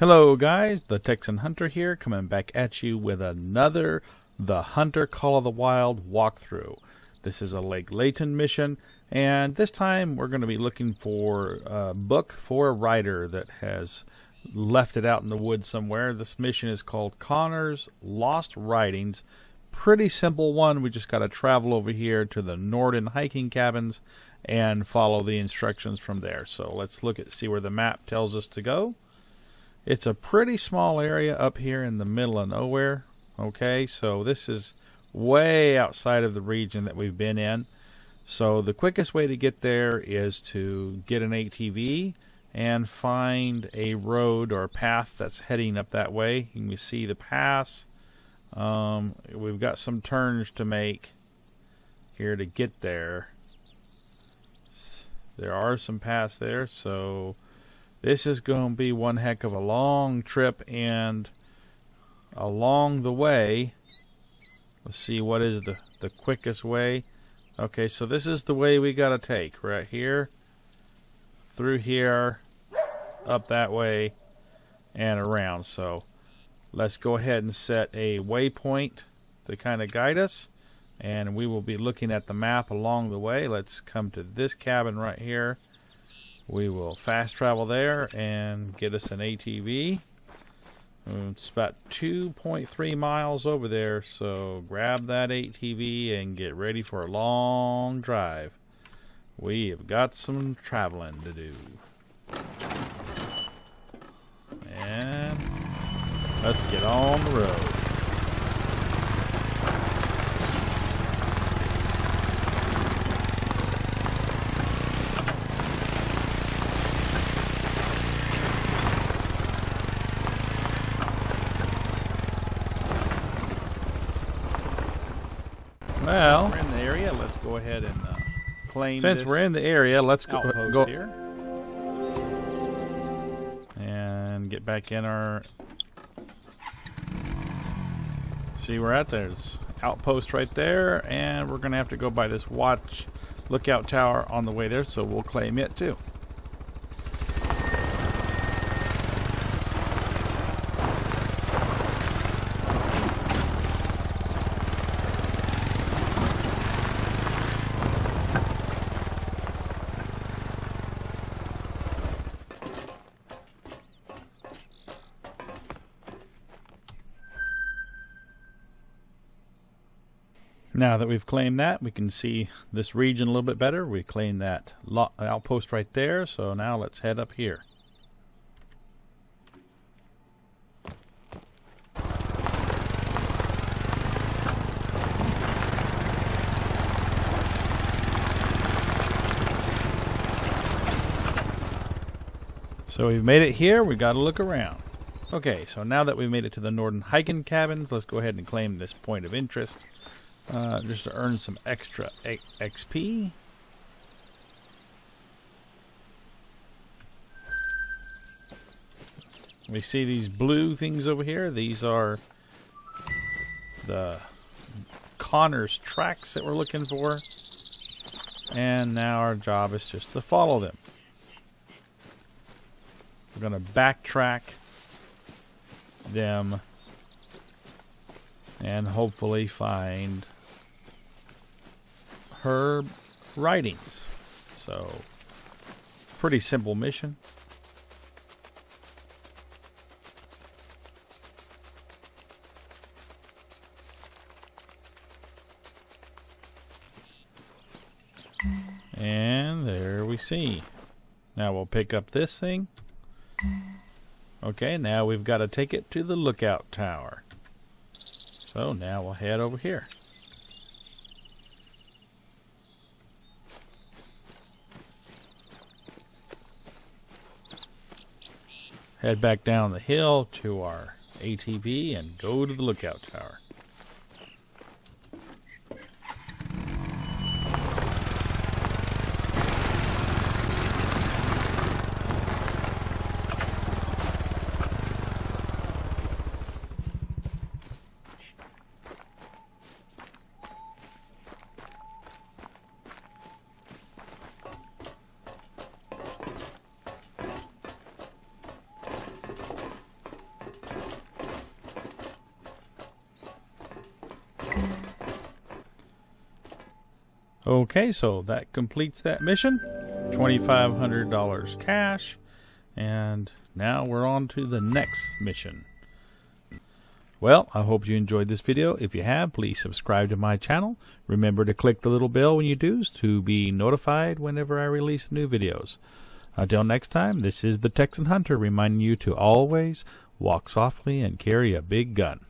Hello, guys. The Texan Hunter here, coming back at you with another The Hunter Call of the Wild walkthrough. This is a Lake Layton mission, and this time we're going to be looking for a book for a writer that has left it out in the woods somewhere. This mission is called Connor's Lost Writings. Pretty simple one. We just got to travel over here to the Norden hiking cabins and follow the instructions from there. So let's look at see where the map tells us to go. It's a pretty small area up here in the middle of nowhere. Okay, so this is way outside of the region that we've been in. So the quickest way to get there is to get an ATV and find a road or a path that's heading up that way. You can see the pass. Um, we've got some turns to make here to get there. There are some paths there, so this is going to be one heck of a long trip, and along the way, let's see what is the, the quickest way. Okay, so this is the way we got to take, right here, through here, up that way, and around. So let's go ahead and set a waypoint to kind of guide us, and we will be looking at the map along the way. Let's come to this cabin right here we will fast travel there and get us an ATV. It's about 2.3 miles over there, so grab that ATV and get ready for a long drive. We have got some traveling to do. And let's get on the road. Well, we're in the area. Let's go ahead and uh, claim. Since we're in the area, let's go, go here and get back in our. See, we're at there's outpost right there, and we're gonna have to go by this watch lookout tower on the way there, so we'll claim it too. Now that we've claimed that, we can see this region a little bit better. We claimed that outpost right there, so now let's head up here. So we've made it here, we got to look around. Okay, so now that we've made it to the Norden hiking cabins, let's go ahead and claim this point of interest uh, just to earn some extra XP. We see these blue things over here. These are the Connor's tracks that we're looking for. And now our job is just to follow them. We're going to backtrack them and hopefully find her writings. So, pretty simple mission. And there we see. Now we'll pick up this thing. Okay, now we've got to take it to the lookout tower. So now we'll head over here. Head back down the hill to our ATV and go to the lookout tower. Okay, so that completes that mission. $2,500 cash. And now we're on to the next mission. Well, I hope you enjoyed this video. If you have, please subscribe to my channel. Remember to click the little bell when you do to be notified whenever I release new videos. Until next time, this is the Texan Hunter reminding you to always walk softly and carry a big gun.